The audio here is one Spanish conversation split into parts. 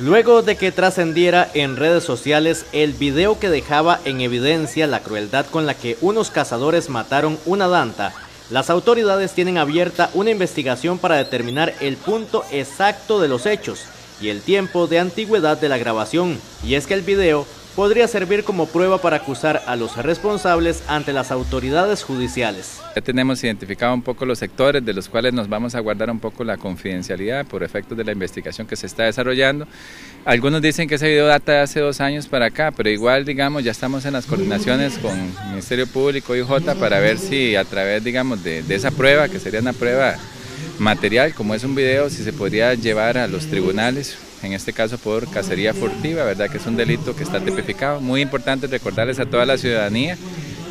Luego de que trascendiera en redes sociales el video que dejaba en evidencia la crueldad con la que unos cazadores mataron una danta, las autoridades tienen abierta una investigación para determinar el punto exacto de los hechos y el tiempo de antigüedad de la grabación. Y es que el video podría servir como prueba para acusar a los responsables ante las autoridades judiciales. Ya tenemos identificado un poco los sectores de los cuales nos vamos a guardar un poco la confidencialidad por efectos de la investigación que se está desarrollando. Algunos dicen que ese video data de hace dos años para acá, pero igual, digamos, ya estamos en las coordinaciones con el Ministerio Público y J para ver si a través, digamos, de, de esa prueba, que sería una prueba material, como es un video, si se podría llevar a los tribunales en este caso por cacería furtiva, ¿verdad? Que es un delito que está tipificado. Muy importante recordarles a toda la ciudadanía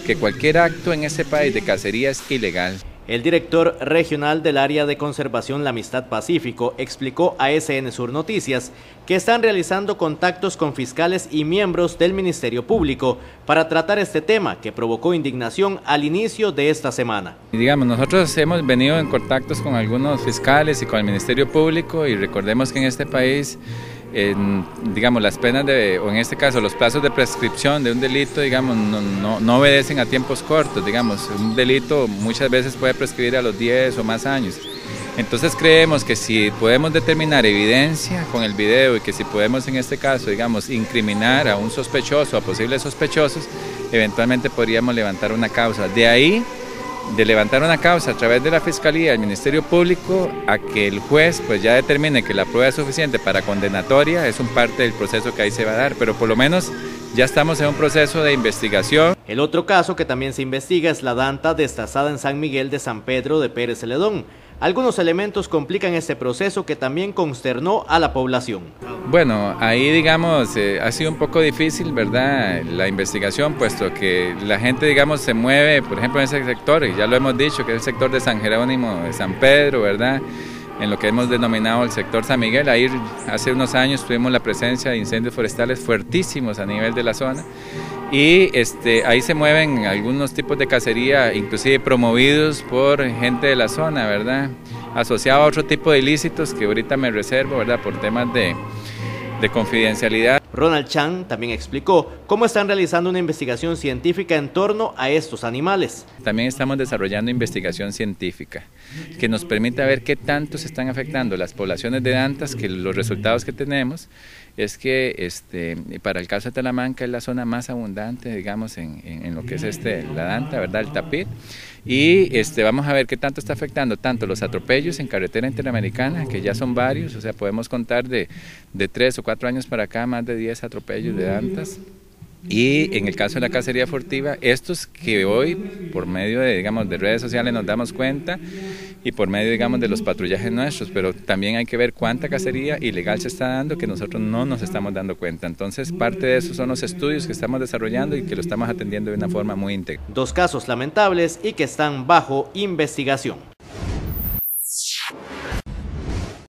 que cualquier acto en este país de cacería es ilegal. El director regional del área de conservación La Amistad Pacífico explicó a SN Sur Noticias que están realizando contactos con fiscales y miembros del Ministerio Público para tratar este tema que provocó indignación al inicio de esta semana. Digamos, nosotros hemos venido en contactos con algunos fiscales y con el Ministerio Público y recordemos que en este país digamos, las penas de, o en este caso los plazos de prescripción de un delito, digamos, no, no, obedecen a tiempos cortos, digamos, un delito muchas veces puede prescribir a los 10 o más años. Entonces creemos que si podemos determinar evidencia con el video y que si podemos en este caso, digamos, incriminar a un sospechoso, a posibles sospechosos, eventualmente podríamos levantar una causa. De ahí de levantar una causa a través de la Fiscalía, el Ministerio Público, a que el juez pues ya determine que la prueba es suficiente para condenatoria, es un parte del proceso que ahí se va a dar, pero por lo menos ya estamos en un proceso de investigación. El otro caso que también se investiga es la danta destazada en San Miguel de San Pedro de Pérez Celedón. Algunos elementos complican este proceso que también consternó a la población. Bueno, ahí digamos eh, ha sido un poco difícil, ¿verdad? La investigación, puesto que la gente digamos se mueve, por ejemplo, en ese sector, y ya lo hemos dicho, que es el sector de San Jerónimo, de San Pedro, ¿verdad? En lo que hemos denominado el sector San Miguel. Ahí hace unos años tuvimos la presencia de incendios forestales fuertísimos a nivel de la zona y este, ahí se mueven algunos tipos de cacería, inclusive promovidos por gente de la zona, ¿verdad? Asociado a otro tipo de ilícitos que ahorita me reservo, ¿verdad? Por temas de, de confidencialidad. Ronald Chang también explicó cómo están realizando una investigación científica en torno a estos animales. También estamos desarrollando investigación científica que nos permite ver qué tanto se están afectando las poblaciones de dantas, que los resultados que tenemos es que este, para el caso de Talamanca es la zona más abundante, digamos, en, en, lo que es este, la danta, ¿verdad? El tapir. Y este, vamos a ver qué tanto está afectando tanto los atropellos en carretera interamericana, que ya son varios, o sea, podemos contar de, de tres o cuatro años para acá más de 10 atropellos de dantas. Y en el caso de la cacería furtiva, estos que hoy por medio de, digamos, de redes sociales nos damos cuenta y por medio, digamos, de los patrullajes nuestros, pero también hay que ver cuánta cacería ilegal se está dando que nosotros no nos estamos dando cuenta. Entonces, parte de esos son los estudios que estamos desarrollando y que lo estamos atendiendo de una forma muy íntegra. Dos casos lamentables y que están bajo investigación.